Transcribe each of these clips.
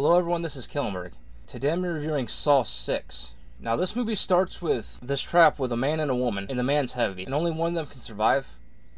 Hello everyone, this is Killenberg. Today I'm reviewing Saw 6. Now this movie starts with this trap with a man and a woman, and the man's heavy, and only one of them can survive.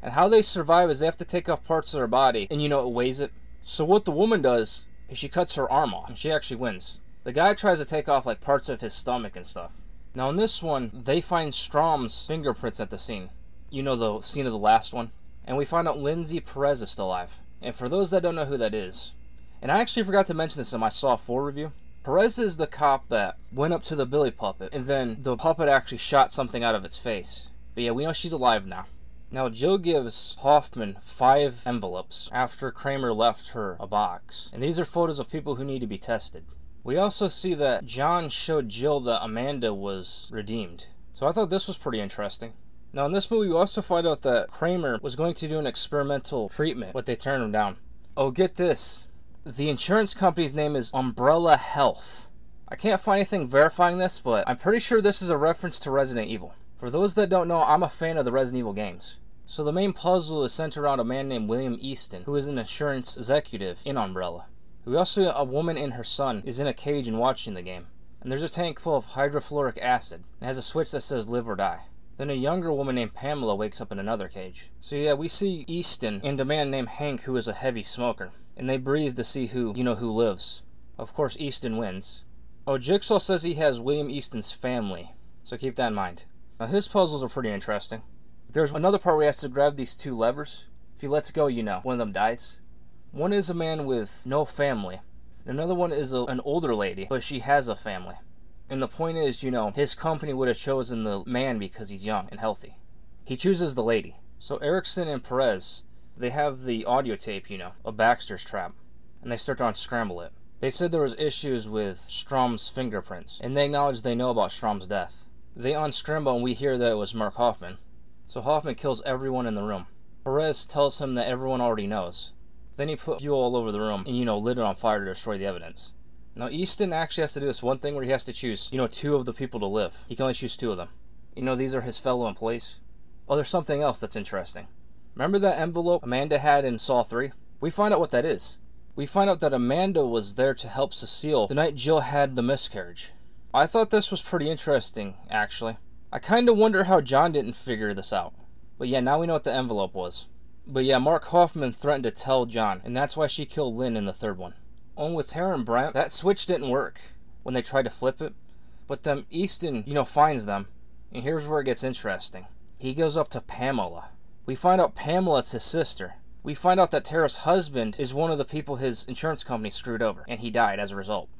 And how they survive is they have to take off parts of their body, and you know it weighs it. So what the woman does is she cuts her arm off, and she actually wins. The guy tries to take off like parts of his stomach and stuff. Now in this one, they find Strahm's fingerprints at the scene. You know the scene of the last one? And we find out Lindsey Perez is still alive. And for those that don't know who that is, and I actually forgot to mention this in my Saw 4 review. Perez is the cop that went up to the Billy puppet, and then the puppet actually shot something out of its face. But yeah, we know she's alive now. Now, Jill gives Hoffman five envelopes after Kramer left her a box, and these are photos of people who need to be tested. We also see that John showed Jill that Amanda was redeemed. So I thought this was pretty interesting. Now, in this movie, we also find out that Kramer was going to do an experimental treatment, but they turned him down. Oh, get this. The insurance company's name is Umbrella Health. I can't find anything verifying this, but I'm pretty sure this is a reference to Resident Evil. For those that don't know, I'm a fan of the Resident Evil games. So the main puzzle is centered around a man named William Easton, who is an insurance executive in Umbrella. We also a woman and her son is in a cage and watching the game. And there's a tank full of hydrofluoric acid and has a switch that says live or die. Then a younger woman named Pamela wakes up in another cage. So yeah, we see Easton and a man named Hank who is a heavy smoker and they breathe to see who, you know, who lives. Of course, Easton wins. Oh, Jigsaw says he has William Easton's family, so keep that in mind. Now, his puzzles are pretty interesting. There's another part where he has to grab these two levers. If he lets go, you know, one of them dies. One is a man with no family. Another one is a, an older lady, but she has a family. And the point is, you know, his company would have chosen the man because he's young and healthy. He chooses the lady. So Erickson and Perez, they have the audio tape, you know, of Baxter's trap, and they start to unscramble it. They said there was issues with Strahm's fingerprints, and they acknowledge they know about Strahm's death. They unscramble and we hear that it was Mark Hoffman. So Hoffman kills everyone in the room. Perez tells him that everyone already knows. Then he put fuel all over the room and, you know, lit it on fire to destroy the evidence. Now, Easton actually has to do this one thing where he has to choose, you know, two of the people to live. He can only choose two of them. You know, these are his fellow employees. Oh, there's something else that's interesting. Remember that envelope Amanda had in Saw 3? We find out what that is. We find out that Amanda was there to help Cecil the night Jill had the miscarriage. I thought this was pretty interesting, actually. I kinda wonder how John didn't figure this out. But yeah, now we know what the envelope was. But yeah, Mark Hoffman threatened to tell John, and that's why she killed Lynn in the third one. On with Tara and Brent, that switch didn't work when they tried to flip it. But then Easton, you know, finds them. And here's where it gets interesting. He goes up to Pamela. We find out Pamela's his sister. We find out that Tara's husband is one of the people his insurance company screwed over, and he died as a result.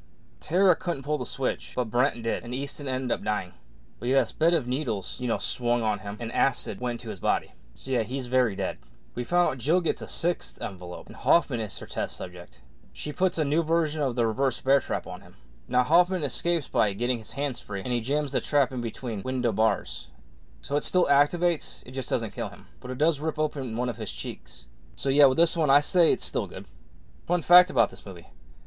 Tara couldn't pull the switch, but Brent did, and Easton ended up dying. But yeah, this bed of needles, you know, swung on him, and acid went to his body. So yeah, he's very dead. We found out Jill gets a sixth envelope, and Hoffman is her test subject. She puts a new version of the reverse bear trap on him. Now Hoffman escapes by getting his hands free, and he jams the trap in between window bars. So it still activates, it just doesn't kill him. But it does rip open one of his cheeks. So yeah, with this one, I say it's still good. Fun fact about this movie.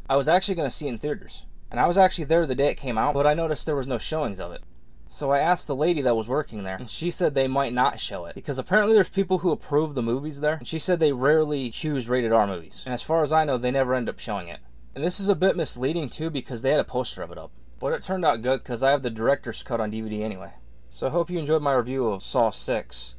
I was actually going to see it in theaters. And I was actually there the day it came out, but I noticed there was no showings of it. So I asked the lady that was working there, and she said they might not show it. Because apparently there's people who approve the movies there, and she said they rarely choose rated R movies. And as far as I know, they never end up showing it. And this is a bit misleading too because they had a poster of it up. But it turned out good because I have the director's cut on DVD anyway. So I hope you enjoyed my review of Saw 6.